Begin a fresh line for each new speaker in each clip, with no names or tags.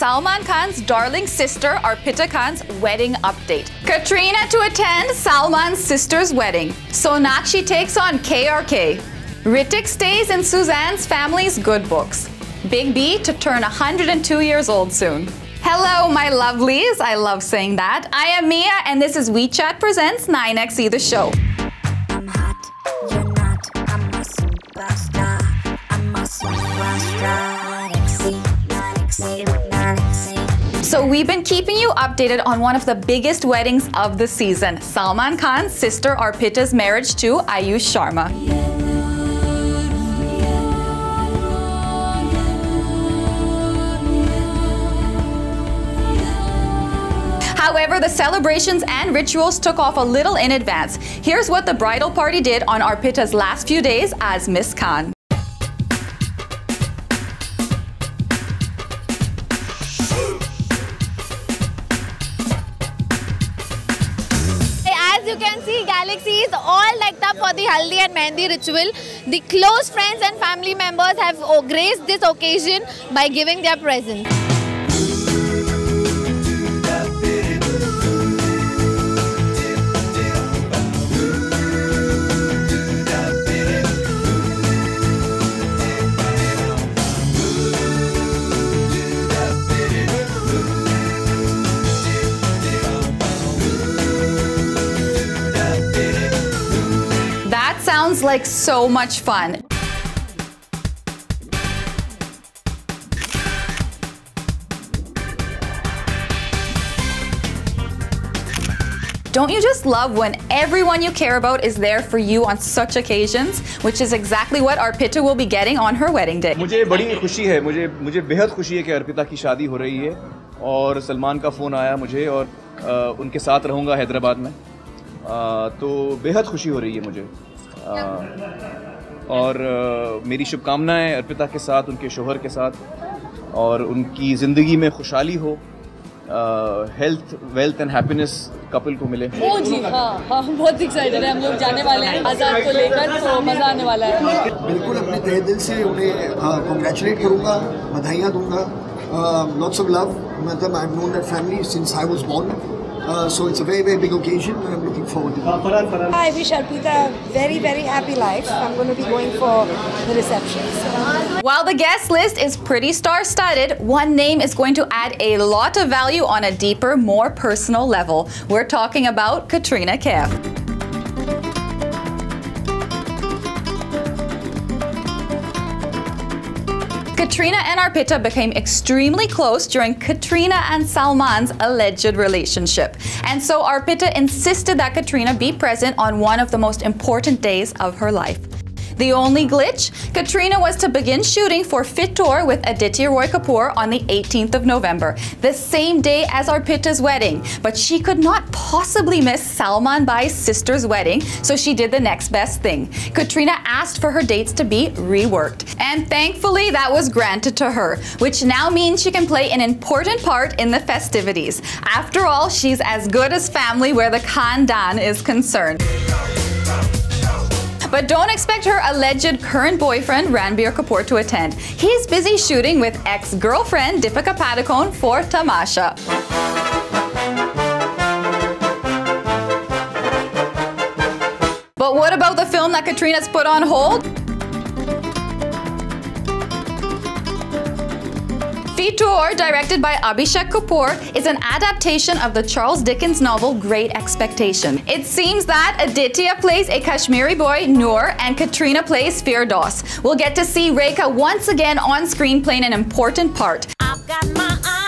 Salman Khan's darling sister Arpita Khan's wedding update. Katrina to attend Salman's sister's wedding. Sonakshi takes on KRK. Hrithik stays in Sussanne's family's good books. Big B to turn 102 years old soon. Hello, my lovelies. I love saying that. I am Mia, and this is WeChat Presents 9XE The Show. So, we've been keeping you updated on one of the biggest weddings of the season Salman Khan's sister Arpita's marriage to Ayush Sharma. However, the celebrations and rituals took off a little in advance. Here's what the bridal party did on Arpita's last few days as Miss Khan.
Is all decked up for the Haldi and Mehndi ritual. The close friends and family members have graced this occasion by giving their presents.
like so much fun. Don't you just love when everyone you care about is there for you on such occasions, which is exactly what Arpita will be getting on her wedding day.
मुझे बड़ी खुशी है मुझे मुझे बेहद खुशी है कि अर्पिता की शादी हो रही है और सलमान का फ़ोन आया मुझे और अ, उनके साथ रहूँगा हैदराबाद में अ, तो बेहद खुशी हो रही है मुझे अ, और मेरी शुभकामनाएँ अर्पिता के साथ उनके शोहर के साथ और उनकी ज़िंदगी में खुशहाली हो health wealth and happiness couple को मिले।
ओ जी हाँ हाँ बहुत एक्साइटेड है हम लोग जाने वाले हैं आज़ाद को लेकर तो मज़ा आने वाला है।
बिल्कुल अपने तहे दिल से उन्हें कॉन्ग्रेचुलेट करूँगा बधाइयाँ दूँगा। लॉट्स ऑफ़ लव मतलब I known that family since I was born Uh, so it's a very, very big occasion and I'm looking forward to it.
I wish Arpita a very, very happy life. I'm going to be going for the reception.
While the guest list is pretty star-studded, one name is going to add a lot of value on a deeper, more personal level. We're talking about Katrina Kaif. Katrina and Arpita became extremely close during Katrina and Salman's alleged relationship. And so Arpita insisted that Katrina be present on one of the most important days of her life. The only glitch? Katrina was to begin shooting for Fitoor with Aditya Roy Kapoor on the 18th of November, the same day as Arpita's wedding. But she could not possibly miss Salman Bai's sister's wedding, so she did the next best thing. Katrina asked for her dates to be reworked. And thankfully, that was granted to her, which now means she can play an important part in the festivities. After all, she's as good as family where the Khan Khandan is concerned. But don't expect her alleged current boyfriend Ranbir Kapoor to attend. He's busy shooting with ex-girlfriend Deepika Padukone for Tamasha. But what about the film that Katrina's put on hold? Fitoor, directed by Abhishek Kapoor, is an adaptation of the Charles Dickens novel Great Expectation. It seems that Aditya plays a Kashmiri boy, Noor, and Katrina plays Firdaus. We'll get to see Rekha once again on screen playing an important part.
I've got my eye.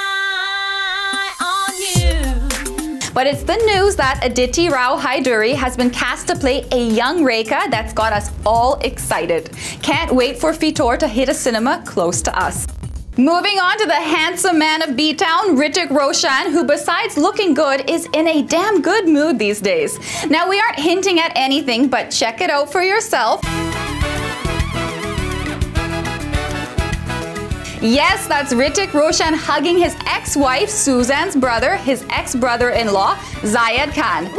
But it's the news that Aditi Rao Hydari has been cast to play a young Rekha that's got us all excited. Can't wait for Fitoor to hit a cinema close to us. Moving on to the handsome man of B-Town, Hrithik Roshan, who besides looking good is in a damn good mood these days. Now we aren't hinting at anything, but check it out for yourself. Yes, that's Hrithik Roshan hugging his ex-wife, Sussanne's brother, his ex-brother-in-law, Zayed Khan.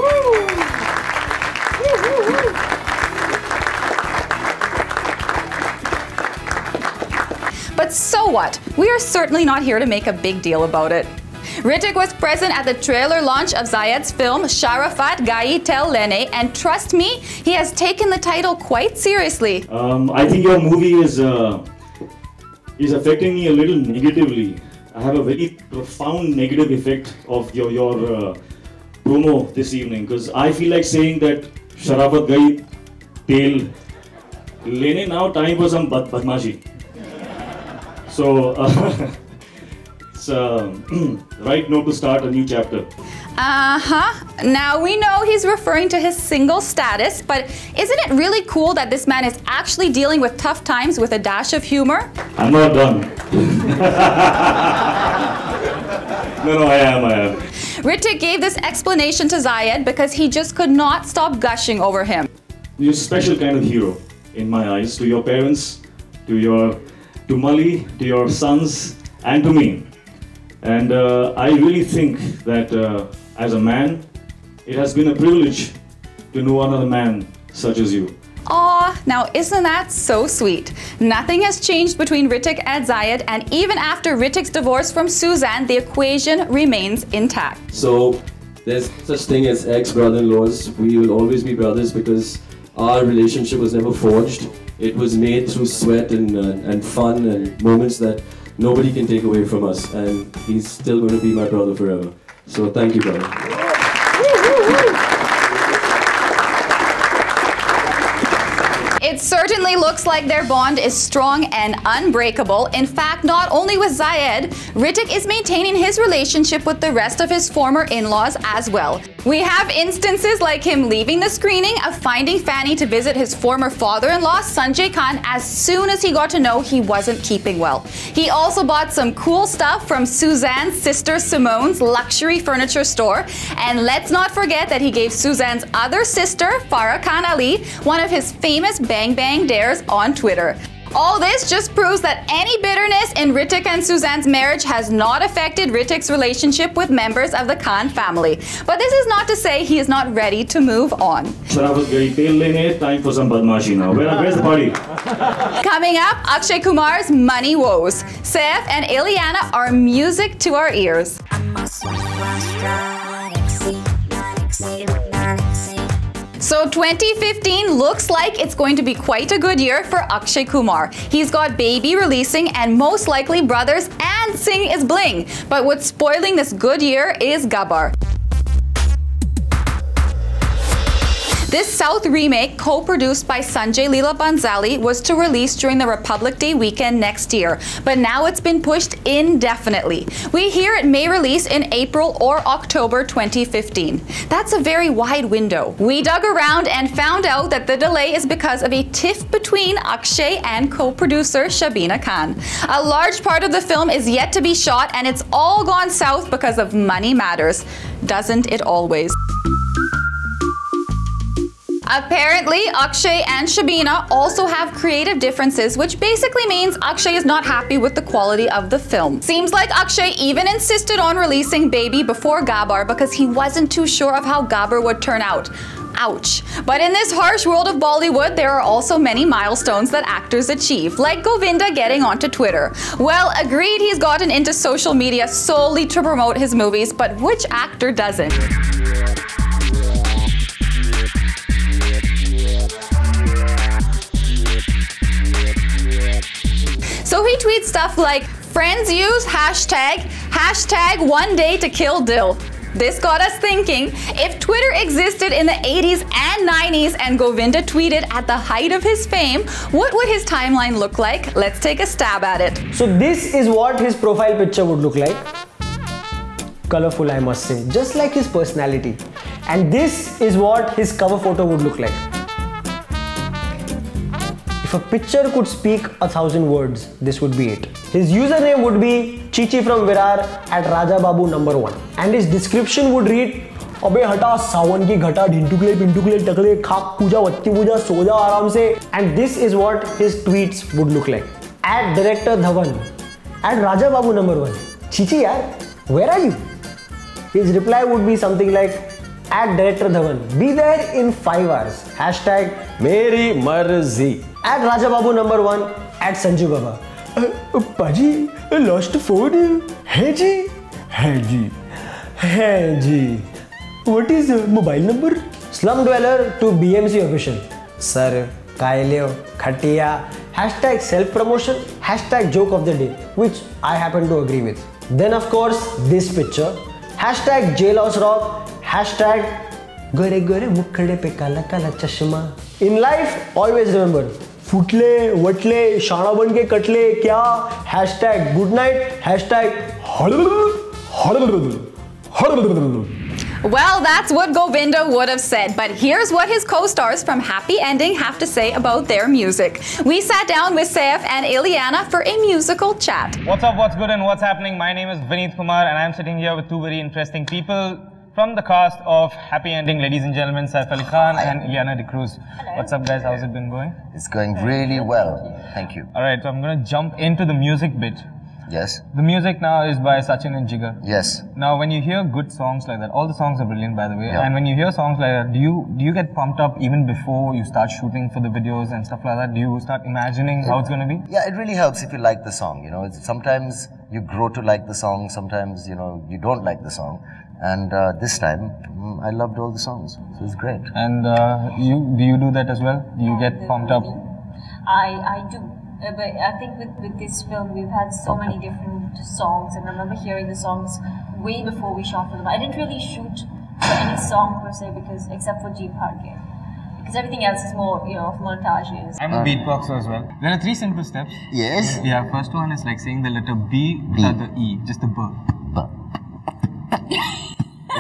But so what? We are certainly not here to make a big deal about it. Hrithik was present at the trailer launch of Zayed's film Sharafat Gayi Tel Lene, and trust me, he has taken the title quite seriously.
Um, I think your movie is uh, is affecting me a little negatively. I have a very profound negative effect of your your uh, promo this evening because I feel like saying that Sharafat Gayi Tel Lene now time for some bad- badmashi. So uh, it's uh, right note to start a new chapter.
Uh huh. Now we know he's referring to his single status, but isn't it really cool that this man is actually dealing with tough times with a dash of humor?
I'm not done. no, no, I am, I am.
Hrithik gave this explanation to Zayed because he just could not stop gushing over him.
You're a special kind of hero in my eyes. To your parents, to your, to Mali, to your sons, and to me. And uh, I really think that uh, as a man, it has been a privilege to know another man such as you.
Aw, now isn't that so sweet? Nothing has changed between Hrithik and Zayed, and even after Hrithik's divorce from Sussanne, the equation remains intact.
So there's such thing as ex-brother-in-laws. We will always be brothers because our relationship was never forged. It was made through sweat and, uh, and fun and moments that nobody can take away from us. And he's still going to be my brother forever. So thank you, brother.
It certainly looks like their bond is strong and unbreakable. In fact, not only with Zayed, Hrithik is maintaining his relationship with the rest of his former in laws as well. We have instances like him leaving the screening of Finding Fanny to visit his former father in law, Sanjay Khan, as soon as he got to know he wasn't keeping well. He also bought some cool stuff from Sussanne's sister Simone's luxury furniture store. And let's not forget that he gave Sussanne's other sister, Farah Khan Ali, one of his famous Bang Bang Dares on Twitter. All this just proves that any bitterness in Hrithik and Sussanne's marriage has not affected Hrithik's relationship with members of the Khan family. But this is not to say he is not ready to move on.
Sharafat Gayi Tel Lene, time for some badmashi now. Where, where's the party?
Coming up, Akshay Kumar's Money Woes. Saif and Ileana are music to our ears. So 2015 looks like it's going to be quite a good year for Akshay Kumar. He's got Baby releasing and most likely Brothers and Sing is Bling. But what's spoiling this good year is Gabbar. This South remake, co-produced by Sanjay Leela Bhansali, was to release during the Republic Day weekend next year, but now it's been pushed indefinitely. We hear it may release in April or October 2015. That's a very wide window. We dug around and found out that the delay is because of a tiff between Akshay and co-producer Shabina Khan. A large part of the film is yet to be shot and it's all gone south because of money matters. Doesn't it always? Apparently, Akshay and Shabina also have creative differences, which basically means Akshay is not happy with the quality of the film. Seems like Akshay even insisted on releasing Baby before Gabbar because he wasn't too sure of how Gabbar would turn out. Ouch. But in this harsh world of Bollywood, there are also many milestones that actors achieve, like Govinda getting onto Twitter. Well, agreed he's gotten into social media solely to promote his movies, but which actor doesn't? So he tweets stuff like, friends use hashtag, hashtag one day to kill Dil. This got us thinking, if Twitter existed in the 80s and 90s and Govinda tweeted at the height of his fame, what would his timeline look like? Let's take a stab at it.
So this is what his profile picture would look like. Colorful, I must say, just like his personality. And this is what his cover photo would look like. A picture could speak a thousand words, this would be it. His username would be Chichi from Virar at Raja Babu number one. And his description would read, अबे हटा सावन की घटा ढिंटुकले पिंटुकले टकले खाक पूजा वत्ती पूजा सो जा आराम से and this is what his tweets would look like at director Dhawan at Raja Babu number one Chichi यार where are you his reply would be something like at director Dhawan be there in five hours hashtag मेरी मर्ज़ी at Raja Babu number one at Sanju Baba पाजी lost food है जी है जी है जी what is mobile number slum dweller to BMC official sir कायलियो खटिया hashtag self-promotion, hashtag joke of the day, which I happen to agree with. Then of course, this picture, hashtag jailhouse rock, hashtag गरे गरे मुखड़े पे काला काला चश्मा in life always remember फुटले वटले शाणा बन के कटले क्या hashtag good night hashtag
Well, that's what Govinda would have said, but here's what his co-stars from Happy Ending have to say about their music. We sat down with Saif and Ileana for a musical chat.
What's up, what's good, and what's happening? My name is Vineet Kumar, and I'm sitting here with two very interesting people from the cast of Happy Ending, ladies and gentlemen, Saif Ali Khan and Ileana D'Cruz. What's up, guys? How's it been going?
It's going really well. Thank you.
All right, so I'm gonna jump into the music bit.
Yes.
The music now is by Sachin and Jigar.
Yes.
Now, when you hear good songs like that, all the songs are brilliant, by the way.
Yeah.
And when you hear songs like that, do you do you get pumped up even before you start shooting for the videos and stuff like that? Do you start imagining how it's gonna be?
Yeah, it really helps if you like the song. You know, it's, sometimes you grow to like the song. Sometimes you know you don't like the song. And uh, this time, mm, I loved all the songs. So it's great.
And uh, you do you do that as well? Do you get pumped up?
I, I do. Uh, but I think with, with this film, we've had so many different songs, and I remember hearing the songs way before we shot for them. I didn't really shoot for any song per se, because except for G Phaad Ke. Because everything else is more, you know, of montages.
I'm a beatboxer as well. There are three simple steps.
Yes.
Yeah, first one is like saying the letter B without the E, just the B.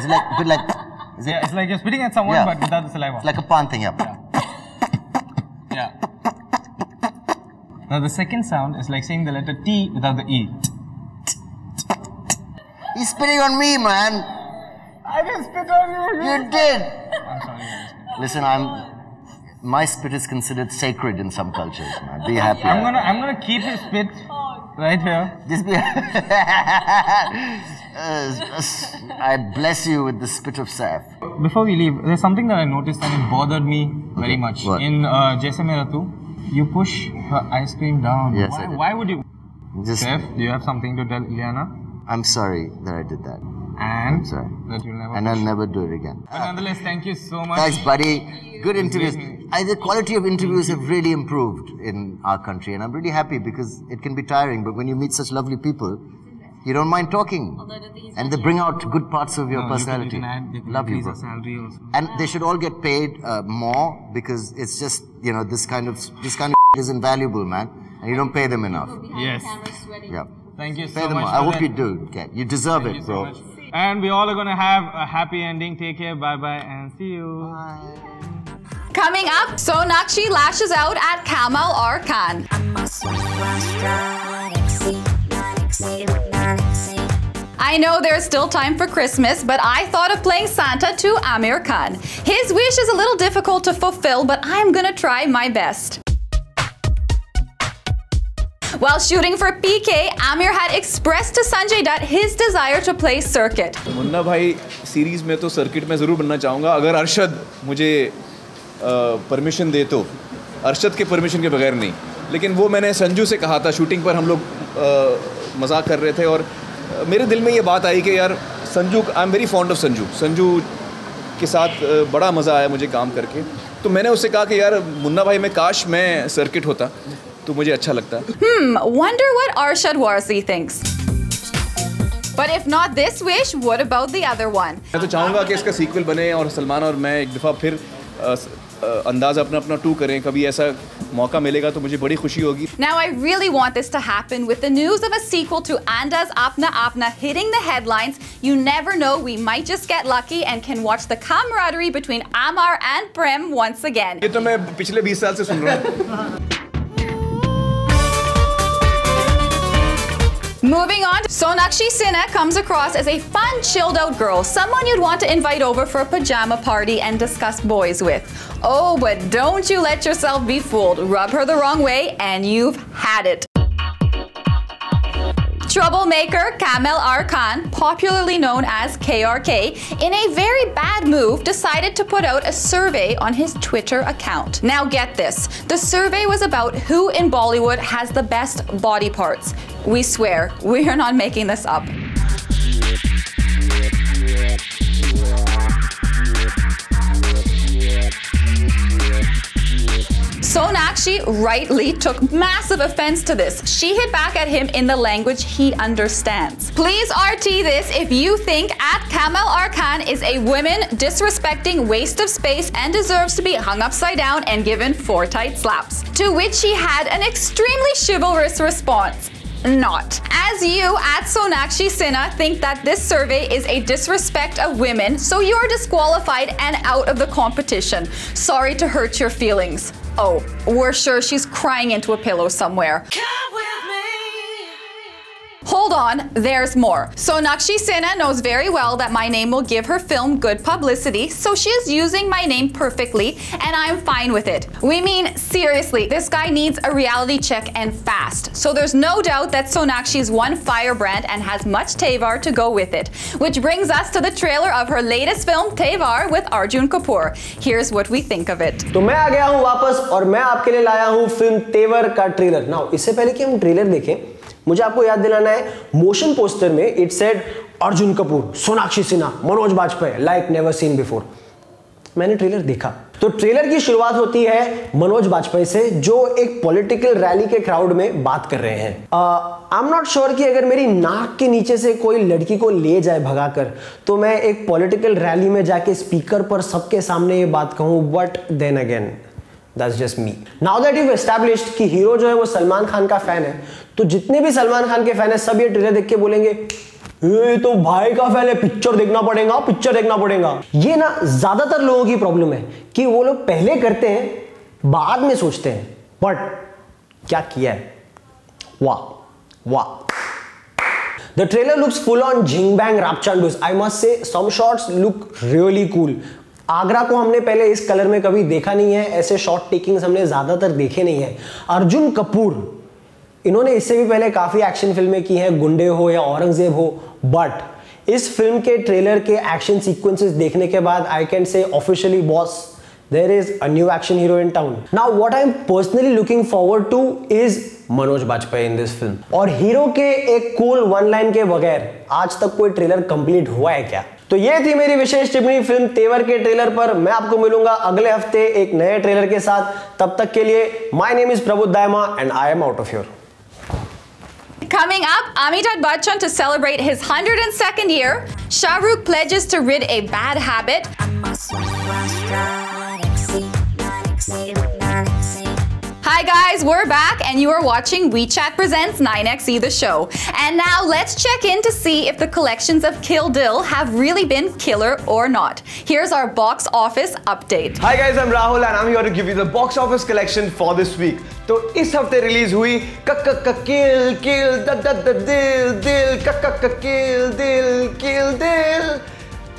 Is it like, a bit like, it?
Yeah, it's like you're spitting at someone
Yeah.
but without the saliva.
It's Like a pan thing, yeah.
Yeah. Now the second sound is like saying the letter T without the E.
He's spitting on me, man.
I didn't spit on you.
You did.
I'm sorry.
Listen, I'm. My spit is considered sacred in some cultures, man. Be happy.
I'm gonna I'm gonna keep his spit right here.
Just be. Uh, I bless you with the spit of Saif.
Before we leave, there's something that I noticed and it bothered me very much.
What?
In uh, Jaise you push her ice cream down.
Yes,
why,
I did.
why would you?
Just-
do you have something to tell Ileana?
I'm sorry that I did that.
And
I'm sorry.
that you'll never
And I'll never do it again.
But nonetheless, thank you so much.
Thanks, buddy. Good interviews.
amazing.
I, the quality of interviews have really improved in our country, and I'm really happy because it can be tiring, but when you meet such lovely people, you don't mind talking. And they bring out good parts of your
No, you can-
personality.
You can, add, you can
Love you,
increase
bro.
also.
And they should all get paid uh, more because it's just, you know, this kind of this kind of is invaluable, man. And you don't pay them enough.
Yes.
Yeah.
Thank you
Pay
so
them
much.
more. I hope
that.
you do, Kat. You deserve
Thank
it,
you so
bro.
much. And we all are gonna have a happy ending. Take care. Bye bye, and see you. Bye.
Coming up, Sonakshi lashes out at Kamaal R. Khan. I know there's still time for Christmas, but I thought of playing Santa to Aamir Khan. His wish is a little difficult to fulfill, but I'm gonna try my best. While shooting for PK, Amir had expressed to Sanjay Dutt his desire to play circuit.
Munna Bhai series में तो circuit में ज़रूर बनना चाहूँगा। अगर अरशद मुझे permission दे तो। अरशद के परमिशन के बगैर नहीं। लेकिन वो मैंने संजू से कहा था शूटिंग पर हम लोग मज़ाक कर रहे थे और मेरे दिल में ये बात आई कि यार Sanju I am very fond of Sanju. Sanju के साथ बड़ा मज़ा आया मुझे काम करके। तो मैंने उससे कहा कि यार मुन्ना भाई में काश मैं सर्किट होता। तो मुझे अच्छा लगता
Hmm, wonder what Arshad Warsi thinks. But if not this wish, what about the other one?
मैं तो चाहूँगा कि इसका सीक्वल बने और सलमान और मैं एक दफ़ा फिर अ, अंदाज़ अपना अपना टू करें कभी ऐसा मौका मिलेगा तो मुझे बड़ी खुशी होगी
Now, I really want this to happen with the news of a sequel to Anda's Apna Apna hitting the headlines. You never know, we might just get lucky and can watch the camaraderie between Amar and Prem once again.
ये तो मैं पिछले 20 साल से सुन रहा हूँ
Moving on, Sonakshi Sinha comes across as a fun, chilled out girl, someone you'd want to invite over for a pajama party and discuss boys with. Oh, but don't you let yourself be fooled. Rub her the wrong way, and you've had it. Troublemaker Kamaal R. Khan, popularly known as KRK, in a very bad move, decided to put out a survey on his Twitter account. Now get this, the survey was about who in Bollywood has the best body parts. We swear, we are not making this up. Sonakshi rightly took massive offense to this. She hit back at him in the language he understands. Please RT this if you think at Kamaal R Khan is a woman disrespecting waste of space and deserves to be hung upside down and given four tight slaps. To which he had an extremely chivalrous response not. As you at Sonakshi Sinha think that this survey is a disrespect of women, so you're disqualified and out of the competition. Sorry to hurt your feelings. Oh, we're sure she's crying into a pillow somewhere. Hold on, there's more. Sonakshi Sinha knows very well that my name will give her film good publicity, so she is using my name perfectly, and I'm fine with it. We mean, seriously, this guy needs a reality check and fast. So there's no doubt that Sonakshi's one firebrand and has much Tevar to go with it. Which brings us to the trailer of her latest film, Tevar, with Arjun Kapoor. Here's what we think of it.
तो मैं आ गया back, and I have आपके लिए लाया हूँ film तेवर का मुझे आपको याद दिलाना है मोशन पोस्टर में it said Arjun Kapoor, Sonakshi Sinha, Manoj Bajpayee like never seen before मैंने ट्रेलर देखा। तो ट्रेलर की शुरुआत होती है मनोज बाजपेयी से, जो एक पॉलिटिकल रैली के क्राउड में बात कर रहे हैं। आई एम नॉट श्योर कि अगर मेरी नाक के नीचे से कोई लड़की को ले जाए भगाकर तो मैं एक पॉलिटिकल रैली में जाके स्पीकर पर सबके सामने ये बात कहूँ but then again that's just me now that you established कि हीरो जो है वो सलमान खान का फ़ैन है तो जितने भी सलमान खान के फ़ैन है, सब ये ट्रेलर देख के बोलेंगे ये तो भाई का फ़ैन है पिक्चर देखना पड़ेगा पिक्चर देखना पड़ेगा. ये ना ज़्यादातर लोगों की प्रॉब्लम है कि वो लोग पहले करते हैं, बाद में सोचते हैं। बट क्या किया है? वाह वाह। The trailer looks full on Jingbang Rapchandus. I must say, some shots look really cool. Agra को हमने पहले इस कलर में कभी देखा नहीं है ऐसे शॉट टेकिंग्स हमने ज़्यादातर देखे नहीं है। अर्जुन कपूर इन्होंने इससे भी पहले काफ़ी एक्शन फ़िल्में की हैं गुंडे हो या औरंगज़ेब हो बट इस फ़िल्म के ट्रेलर के एक्शन सीक्वेंसेस देखने के बाद I can say officially boss there is a new action hero in town. Now, what I'm personally looking forward to is Manoj Bajpayee in this film और hero के एक cool one line के बगैर आज तक कोई ट्रेलर कंप्लीट हुआ है क्या? तो ये थी मेरी विशेष टिप्पणी फ़िल्म तेवर के ट्रेलर पर मैं आपको मिलूँगा अगले हफ़्ते एक नए ट्रेलर के साथ तब तक के लिए my name is Prabuddh Dayma and I am out of your
Coming up, Amitabh Bachchan to celebrate his 102nd year. Shahrukh pledges to rid a bad habit. Hi guys, we're back and you are watching WeChat Presents 9XE The Show. And now let's check in to see if the collections of Kill Dil have really been killer or not. Here's our box office update.
Hi guys, I'm Rahul and I'm here to give you the box office collection for this week. तो इस हफ्ते release हुई किल किल दिल दिल Kill दिल Kill दिल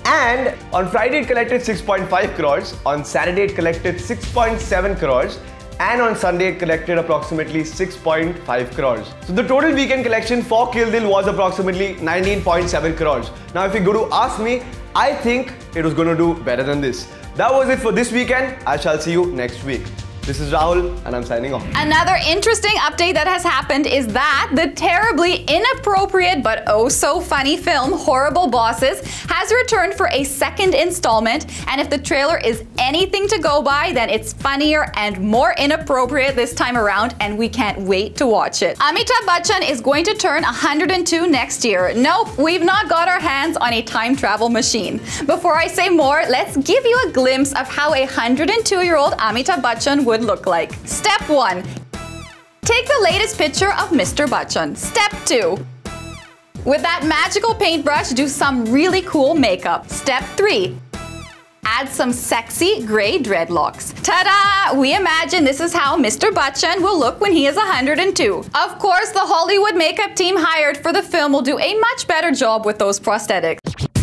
And on Friday it collected 6.5 crores, on Saturday it collected 6.7 crores, and on Sunday it collected approximately 6.5 crores. So the total weekend collection for Kill Dil was approximately 19.7 crores. Now if you go to ask me, I think it was going to do better than this. That was it for this weekend. I shall see you next week. This is Rahul and I'm signing off.
Another interesting update that has happened is that the terribly inappropriate but oh so funny film Horrible Bosses has returned for a second installment and if the trailer is anything to go by then it's funnier and more inappropriate this time around and we can't wait to watch it. Amitabh Bachchan is going to turn 102 next year. Nope, we've not got our hands on a time travel machine. Before I say more, let's give you a glimpse of how a 102 year old Amitabh Bachchan would look like. Step 1. Take the latest picture of Mr. Bachchan. Step 2. With that magical paintbrush, do some really cool makeup. Step 3. Add some sexy gray dreadlocks. Ta-da! We imagine this is how Mr. Bachchan will look when he is 102. Of course, the Hollywood makeup team hired for the film will do a much better job with those prosthetics.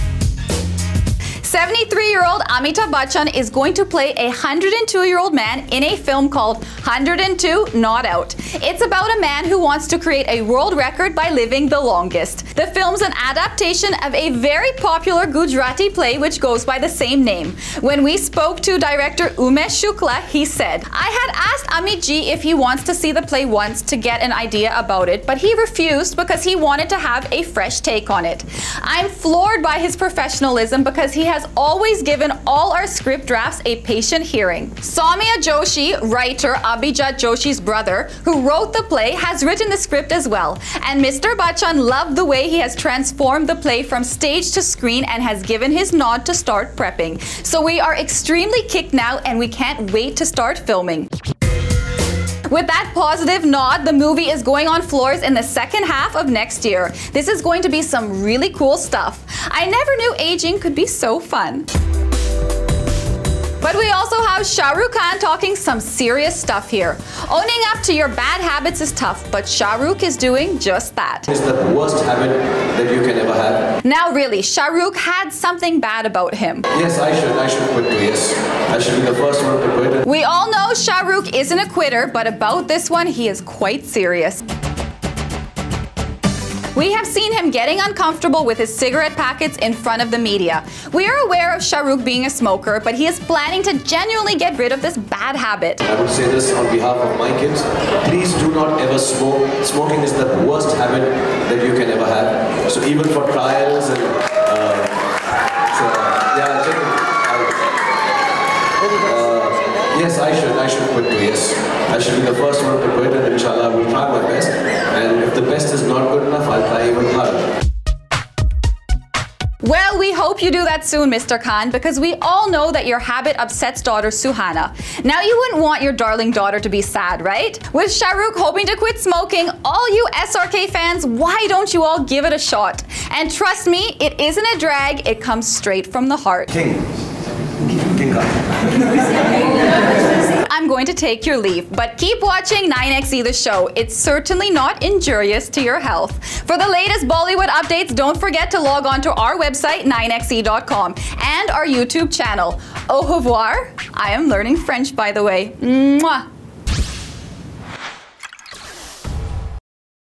73-year-old Amitabh Bachchan is going to play a 102-year-old man in a film called 102 Not Out. It's about a man who wants to create a world record by living the longest. The film's an adaptation of a very popular Gujarati play which goes by the same name. When we spoke to director Umesh Shukla, he said, I had asked Amit Ji if he wants to see the play once to get an idea about it, but he refused because he wanted to have a fresh take on it. I'm floored by his professionalism because he has always given all our script drafts a patient hearing. Soumya Joshi, writer Abhijat Joshi's brother, who wrote the play, has written the script as well. And Mr. Bachchan loved the way he has transformed the play from stage to screen and has given his nod to start prepping. So we are extremely kicked now and we can't wait to start filming. With that positive nod, the movie is going on floors in the second half of next year. This is going to be some really cool stuff. I never knew aging could be so fun. But we also have Shah Rukh Khan talking some serious stuff here. Owning up to your bad habits is tough, but Shah Rukh is doing just that.
It's the worst habit that you can ever have.
Now really, Shah Rukh had something bad about him.
Yes, I should. I should quit yes. I should be the first one to quit.
We all know Shah Rukh isn't a quitter, but about this one, he is quite serious. We have seen him getting uncomfortable with his cigarette packets in front of the media. We are aware of Shah Rukh being a smoker, but he is planning to genuinely get rid of this bad habit.
I would say this on behalf of my kids. Please do not ever smoke. Smoking is the worst habit that you can ever have. So even for trials and uh, so, yeah, check it. Uh, yes, I should. I should quit too. Yes, I should be the first one to quit, and inshallah, I will try my best. And if the best is not good enough, I'll try even harder.
Well, we hope you do that soon, Mr. Khan, because we all know that your habit upsets daughter Suhana. Now, you wouldn't want your darling daughter to be sad, right? With Shah Rukh hoping to quit smoking, all you SRK fans, why don't you all give it a shot? And trust me, it isn't a drag, it comes straight from the heart.
King. King
I'm going to take your leave, but keep watching 9XE the show. It's certainly not injurious to your health. For the latest Bollywood updates, don't forget to log on to our website 9xe.com and our YouTube channel. Au revoir. I am learning French, by the way. Mwah.